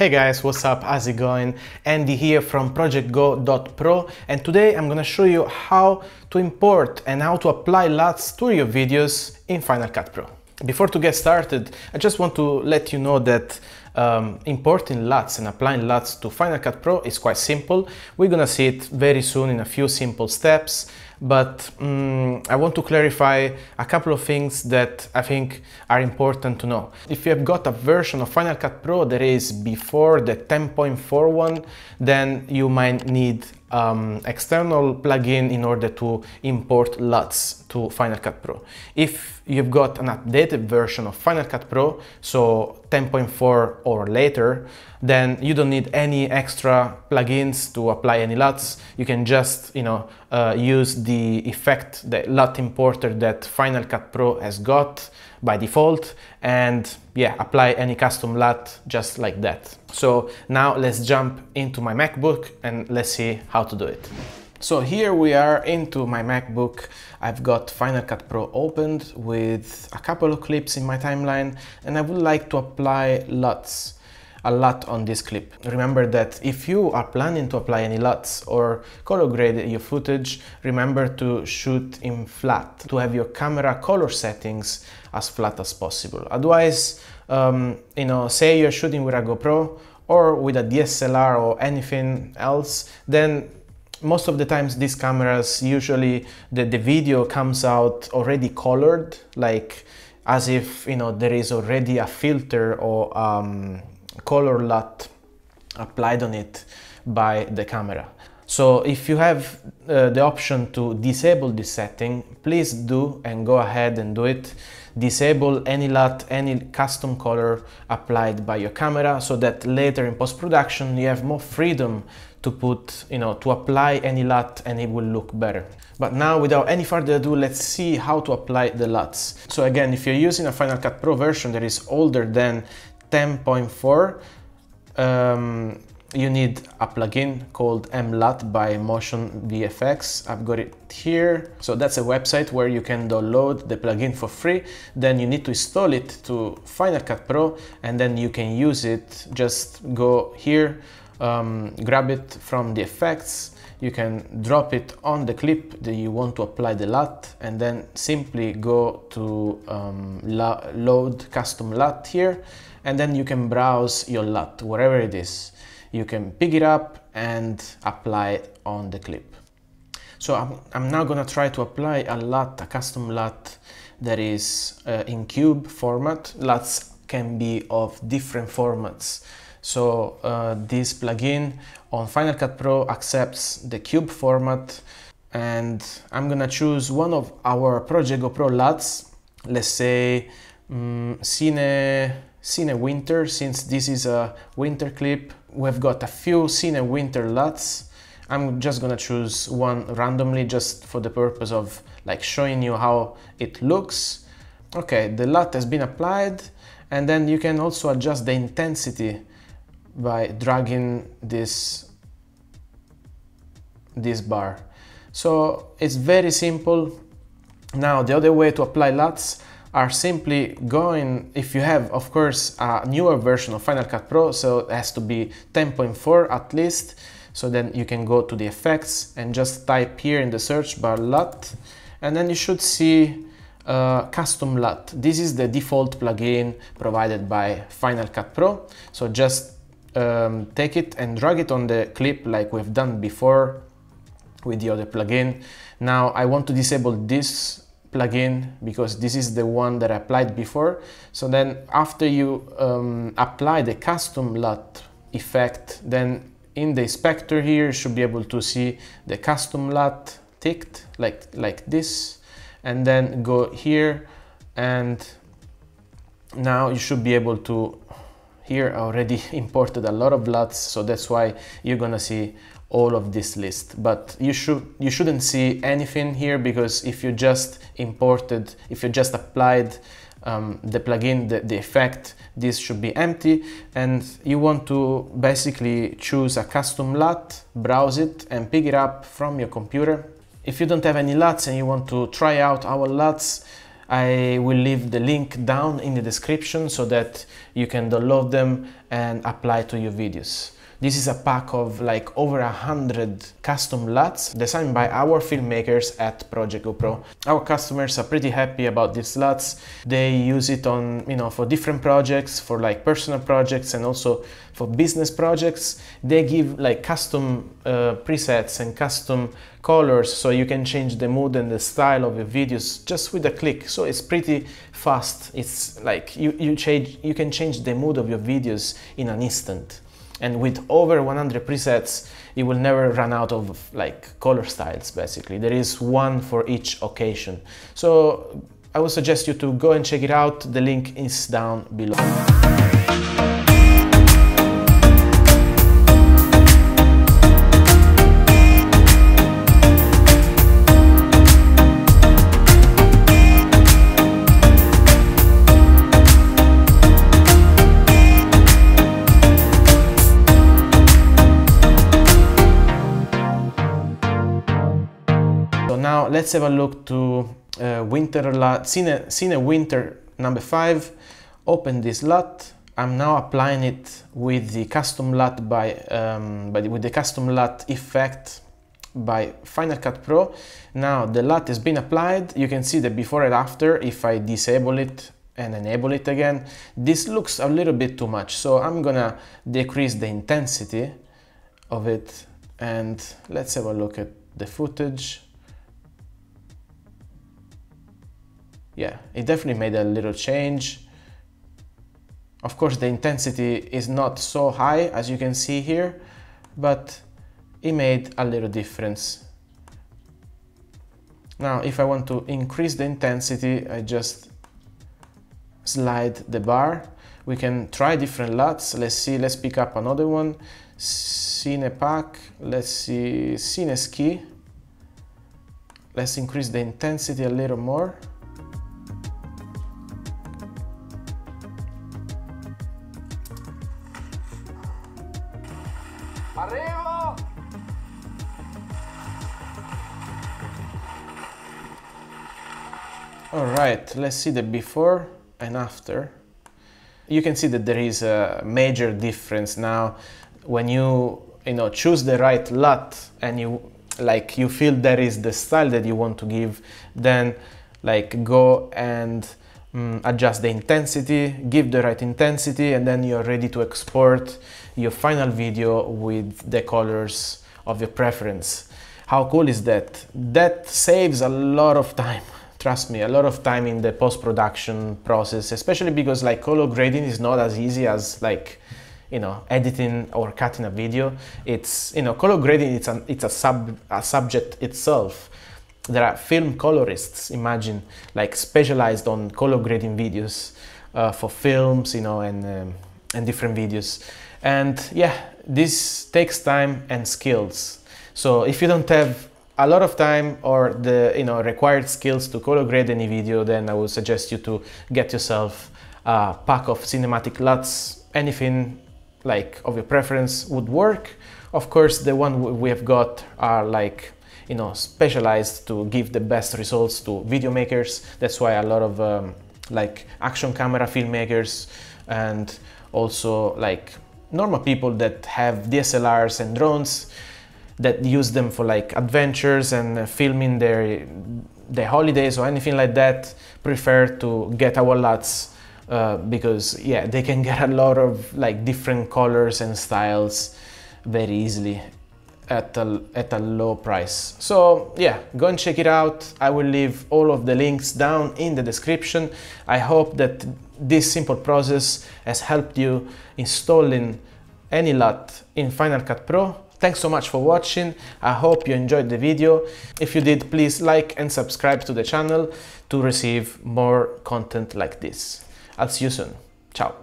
Hey guys, what's up? How's it going? Andy here from projectgo.pro and today I'm gonna show you how to import and how to apply LUTs to your videos in Final Cut Pro. Before to get started, I just want to let you know that um, importing LUTs and applying LUTs to Final Cut Pro is quite simple. We're gonna see it very soon in a few simple steps but um, I want to clarify a couple of things that I think are important to know. If you have got a version of Final Cut Pro that is before the 10.4 one, then you might need um, external plugin in order to import LUTs to Final Cut Pro. If you've got an updated version of Final Cut Pro, so 10.4 or later, then you don't need any extra plugins to apply any LUTs. You can just, you know, uh, use the effect, the LUT importer that Final Cut Pro has got by default and yeah, apply any custom LUT just like that. So now let's jump into my MacBook and let's see how to do it. So here we are into my MacBook. I've got Final Cut Pro opened with a couple of clips in my timeline and I would like to apply LUTs a lot on this clip. Remember that if you are planning to apply any LUTs or color grade your footage, remember to shoot in flat, to have your camera color settings as flat as possible. Otherwise, um, you know, say you're shooting with a GoPro or with a DSLR or anything else, then most of the times these cameras usually the, the video comes out already colored like as if you know there is already a filter or um, color LUT applied on it by the camera. So if you have uh, the option to disable this setting, please do and go ahead and do it. Disable any LUT, any custom color applied by your camera so that later in post-production you have more freedom to put, you know, to apply any LUT and it will look better. But now without any further ado, let's see how to apply the LUTs. So again, if you're using a Final Cut Pro version that is older than 10.4 um, you need a plugin called MLUT by Motion VFX. I've got it here. So that's a website where you can download the plugin for free. Then you need to install it to Final Cut Pro and then you can use it. Just go here, um, grab it from the effects. You can drop it on the clip that you want to apply the LUT and then simply go to um, load custom LUT here and then you can browse your LUT, wherever it is. You can pick it up and apply it on the clip. So I'm, I'm now gonna try to apply a LUT, a custom LUT that is uh, in cube format. LUTs can be of different formats. So uh, this plugin on Final Cut Pro accepts the cube format and I'm gonna choose one of our Project Go Pro LUTs, let's say um, Cine Cine Winter, since this is a winter clip, we've got a few Cine Winter LUTs. I'm just gonna choose one randomly just for the purpose of like showing you how it looks. Okay, the LUT has been applied and then you can also adjust the intensity by dragging this this bar. So it's very simple. Now the other way to apply LUTs are simply going, if you have, of course, a newer version of Final Cut Pro, so it has to be 10.4 at least, so then you can go to the effects and just type here in the search bar LUT, and then you should see uh, custom LUT. This is the default plugin provided by Final Cut Pro, so just um, take it and drag it on the clip like we've done before with the other plugin. Now I want to disable this plugin because this is the one that I applied before. So then after you um, apply the custom LUT effect, then in the inspector here you should be able to see the custom LUT ticked like, like this and then go here and now you should be able to here I already imported a lot of LUTs so that's why you're gonna see all of this list. But you should you shouldn't see anything here because if you just imported if you just applied um, the plugin the, the effect this should be empty. And you want to basically choose a custom LUT browse it and pick it up from your computer. If you don't have any LUTs and you want to try out our LUTs I will leave the link down in the description so that you can download them and apply to your videos. This is a pack of like over a hundred custom LUTs designed by our filmmakers at Project GoPro. Our customers are pretty happy about these LUTs. They use it on, you know, for different projects, for like personal projects and also for business projects. They give like custom uh, presets and custom colors so you can change the mood and the style of your videos just with a click. So it's pretty fast. It's like you, you change you can change the mood of your videos in an instant and with over 100 presets you will never run out of like color styles basically. There is one for each occasion. So i would suggest you to go and check it out. The link is down below now let's have a look to uh, winter LUT, Cine, Cine Winter number 5. Open this LUT. I'm now applying it with the custom LUT by, um, by the, with the custom LUT effect by Final Cut Pro. Now the LUT has been applied. You can see the before and after if I disable it and enable it again. This looks a little bit too much, so I'm gonna decrease the intensity of it and let's have a look at the footage. Yeah, it definitely made a little change. Of course, the intensity is not so high as you can see here, but it made a little difference. Now, if I want to increase the intensity, I just slide the bar. We can try different LUTs. Let's see, let's pick up another one. Cinepack, let's see, Cineski. Let's increase the intensity a little more. Alright, let's see the before and after. You can see that there is a major difference now when you you know choose the right LUT and you like you feel that is the style that you want to give then like go and um, adjust the intensity, give the right intensity, and then you're ready to export your final video with the colors of your preference. How cool is that? That saves a lot of time. Trust me, a lot of time in the post-production process, especially because like color grading is not as easy as like you know editing or cutting a video. It's you know color grading. It's a it's a sub a subject itself there are film colorists, imagine, like specialized on color grading videos uh, for films, you know, and, um, and different videos. And yeah, this takes time and skills. So if you don't have a lot of time or the you know required skills to color grade any video, then I would suggest you to get yourself a pack of cinematic LUTs. Anything like of your preference would work. Of course, the one we have got are like you know specialized to give the best results to video makers. That's why a lot of um, like action camera filmmakers and also like normal people that have DSLRs and drones that use them for like adventures and uh, filming their their holidays or anything like that prefer to get our LUTs uh, because yeah they can get a lot of like different colors and styles very easily at a, at a low price. So yeah, go and check it out. I will leave all of the links down in the description. I hope that this simple process has helped you installing any LUT in Final Cut Pro. Thanks so much for watching. I hope you enjoyed the video. If you did, please like and subscribe to the channel to receive more content like this. I'll see you soon. Ciao.